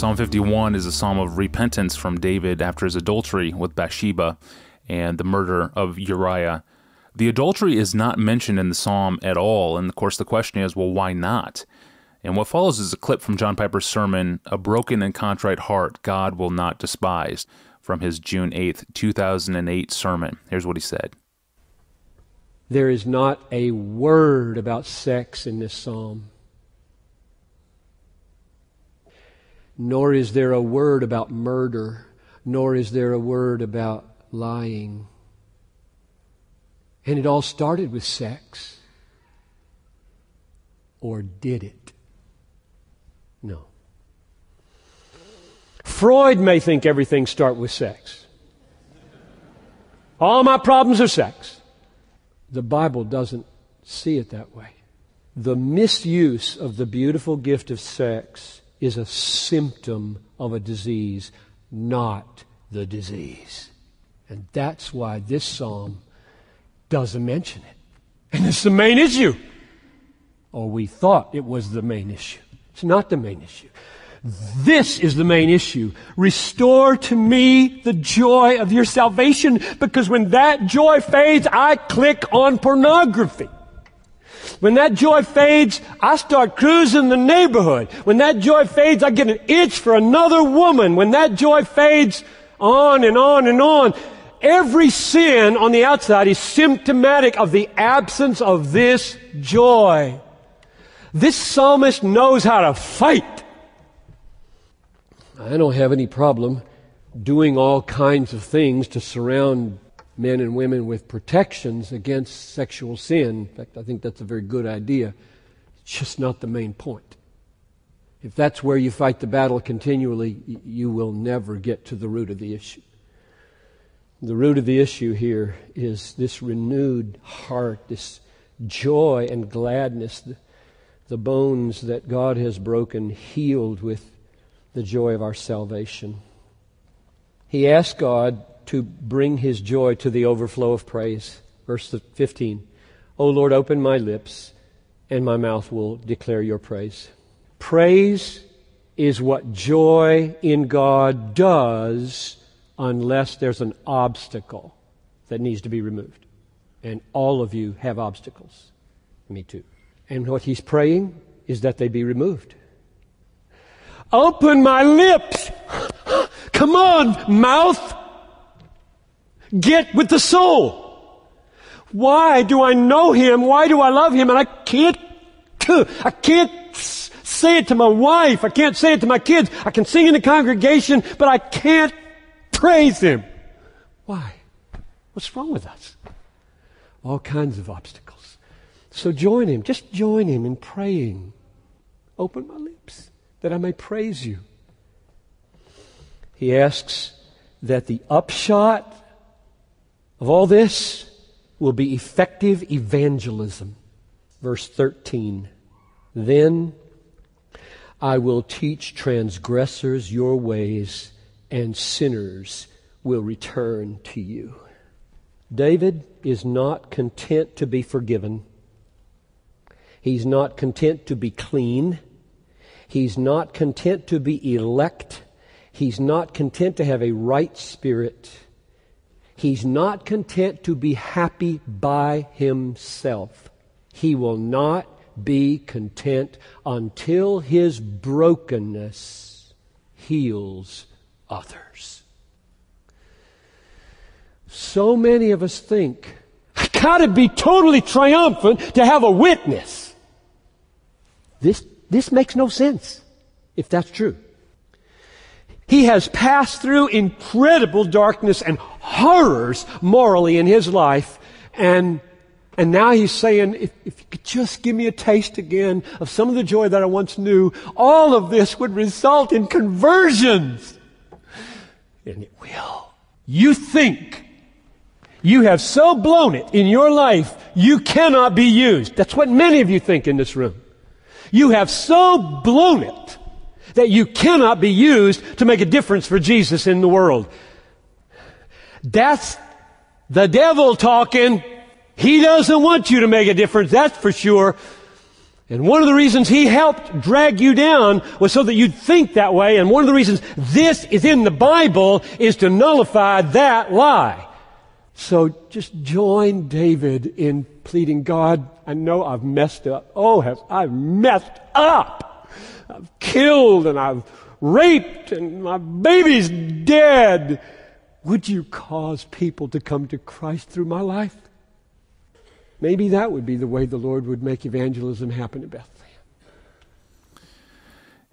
Psalm 51 is a psalm of repentance from David after his adultery with Bathsheba and the murder of Uriah. The adultery is not mentioned in the psalm at all, and of course the question is, well, why not? And what follows is a clip from John Piper's sermon, A Broken and Contrite Heart God Will Not Despise, from his June 8th, 2008 sermon. Here's what he said There is not a word about sex in this psalm. Nor is there a word about murder, nor is there a word about lying. And it all started with sex. Or did it? No. Freud may think everything starts with sex. All my problems are sex. The Bible doesn't see it that way. The misuse of the beautiful gift of sex is a symptom of a disease, not the disease. And that's why this psalm doesn't mention it. And it's the main issue. Or we thought it was the main issue. It's not the main issue. This is the main issue. Restore to me the joy of your salvation because when that joy fades, I click on pornography. When that joy fades, I start cruising the neighborhood. When that joy fades, I get an itch for another woman. When that joy fades, on and on and on. Every sin on the outside is symptomatic of the absence of this joy. This psalmist knows how to fight. I don't have any problem doing all kinds of things to surround men and women with protections against sexual sin. In fact, I think that's a very good idea. It's just not the main point. If that's where you fight the battle continually, you will never get to the root of the issue. The root of the issue here is this renewed heart, this joy and gladness, the, the bones that God has broken, healed with the joy of our salvation. He asked God to bring his joy to the overflow of praise. Verse 15 O Lord, open my lips, and my mouth will declare your praise. Praise is what joy in God does unless there's an obstacle that needs to be removed. And all of you have obstacles. Me too. And what he's praying is that they be removed. Open my lips. Come on, mouth. Get with the soul. Why do I know him? Why do I love him? And I can't, I can't say it to my wife. I can't say it to my kids. I can sing in the congregation, but I can't praise Him. Why? What's wrong with us? All kinds of obstacles. So join Him. Just join Him in praying. Open my lips that I may praise you. He asks that the upshot of all this will be effective evangelism. Verse 13. Then I will teach transgressors your ways, and sinners will return to you. David is not content to be forgiven. He's not content to be clean. He's not content to be elect. He's not content to have a right spirit. He's not content to be happy by himself. He will not be content until his brokenness heals others. So many of us think, I gotta be totally triumphant to have a witness. This, this makes no sense if that's true. He has passed through incredible darkness and horrors morally in his life and and now he's saying, if, if, you could just give me a taste again of some of the joy that I once knew, all of this would result in conversions. And it will. You think you have so blown it in your life, you cannot be used. That's what many of you think in this room. You have so blown it that you cannot be used to make a difference for Jesus in the world. That's the devil talking. He doesn't want you to make a difference, that's for sure. And one of the reasons he helped drag you down was so that you'd think that way. And one of the reasons this is in the Bible is to nullify that lie. So just join David in pleading, God, I know I've messed up. Oh, have I messed up? I've killed and I've raped and my baby's dead. Would you cause people to come to Christ through my life? Maybe that would be the way the Lord would make evangelism happen in Bethlehem.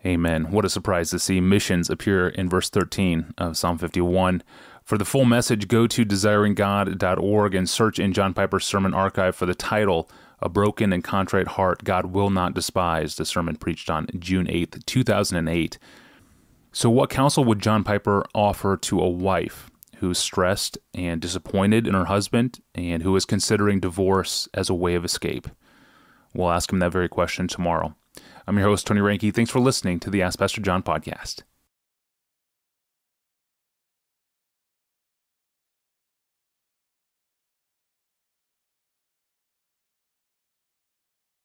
Amen. What a surprise to see missions appear in verse 13 of Psalm 51. For the full message, go to desiringgod.org and search in John Piper's sermon archive for the title, A Broken and Contrite Heart God Will Not Despise, the sermon preached on June 8th, 2008. So, what counsel would John Piper offer to a wife who's stressed and disappointed in her husband and who is considering divorce as a way of escape? We'll ask him that very question tomorrow. I'm your host, Tony Reinke. Thanks for listening to the Ask Pastor John podcast.